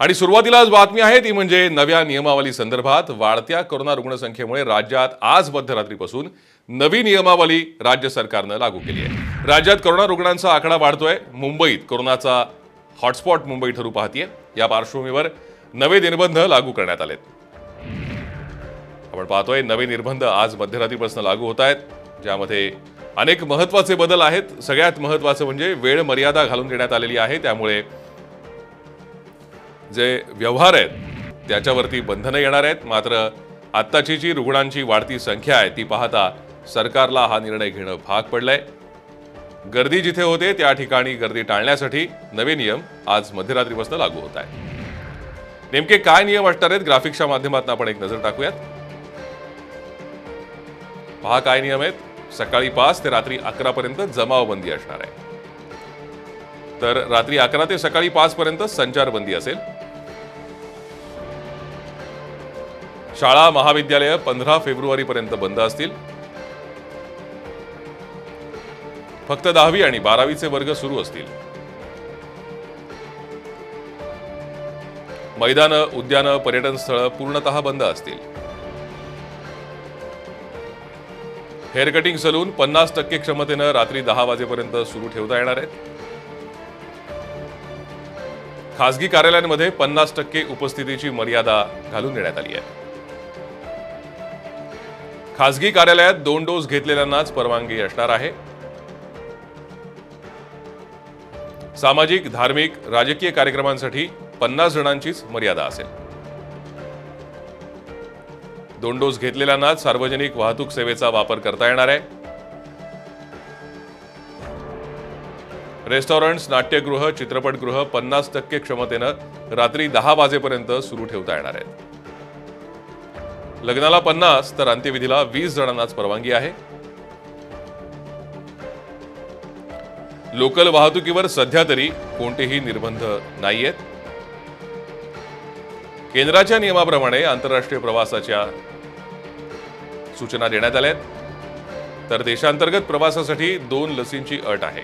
आणि सुरुवातीलाच बातमी आहे ती म्हणजे नव्या नियमावली संदर्भात वाढत्या कोरोना रुग्णसंख्येमुळे राज्यात आज मध्यरात्रीपासून नवी नियमावली राज्य सरकारनं लागू केली आहे. राज्यात कोरोना रुग्णांचा आकडा वाढतोय. मुंबईत कोरोनाचा हॉटस्पॉट मुंबई ठरू पाहतीये. या पार्श्वभूमीवर नवे निर्बंध लागू करण्यात आलेत. आपण पाहतोय नवे निर्बंध आज मध्यरात्रीपासून लागू होत आहेत. ज्यामध्ये अनेक महत्त्वाचे बदल आहेत. सगळ्यात महत्वाचं म्हणजे वेळ मर्यादा घालून देण्यात आलेली आहे. त्यामुळे जे व्यवहार आहेत त्याच्यावरती बंधनं येणार आहेत. मात्र आत्ताची जी रुग्णांची वाढती संख्या आहे ती पाहता सरकारला हा निर्णय घेणं भाग पडलंय. गर्दी जिथे होते त्या ठिकाणी गर्दी टाळण्यासाठी नवे नियम आज मध्यरात्रीपासून लागू होत आहे नेमके काय नियम असणार आहेत ग्राफिक्सच्या माध्यमातून आपण एक नजर टाकूयात. पहा काय नियम आहेत. सकाळी पाच ते रात्री अकरा पर्यंत जमावबंदी असणार आहे. तर रात्री अकरा ते सकाळी पाच पर्यंत संचारबंदी असेल. शाळा महाविद्यालय पंधरा फेब्रुवारीपर्यंत बंद असतील. फक्त दहावी आणि बारावीचे वर्ग सुरू असतील. मैदानं उद्यानं पर्यटन स्थळं पूर्णतः बंद असतील. हेअर कटिंग सलून पन्नास टक्के क्षमतेनं रात्री दहा वाजेपर्यंत सुरू ठेवता येणार आहेत. खासगी कार्यालयांमध्ये पन्नास टक्के उपस्थितीची मर्यादा घालून देण्यात आली आहे. खासगी कार्यालयात दोन डोस घेतलेल्यांनाच परवानगी असणार आहे. सामाजिक धार्मिक राजकीय कार्यक्रमांसाठी पन्नास जणांचीच मर्यादा असेल. दोन डोस घेतलेल्यांनाच सार्वजनिक वाहतूक सेवेचा वापर करता येणार आहे. रेस्टॉरंट्स नाट्यगृह चित्रपटगृह पन्नास टक्के क्षमतेनं रात्री दहा वाजेपर्यंत सुरू ठेवता येणार आहेत. लग्नाला पन्नास तर अंत्यविधीला वीस जणांनाच परवानगी आहे. लोकल वाहतुकीवर सध्या तरी कोणतेही निर्बंध नाहीयेत. केंद्राच्या नियमाप्रमाणे आंतरराष्ट्रीय प्रवासाच्या सूचना देण्यात आल्या आहेत तर देशांतर्गत प्रवासासाठी दोन लसींची अट आहे.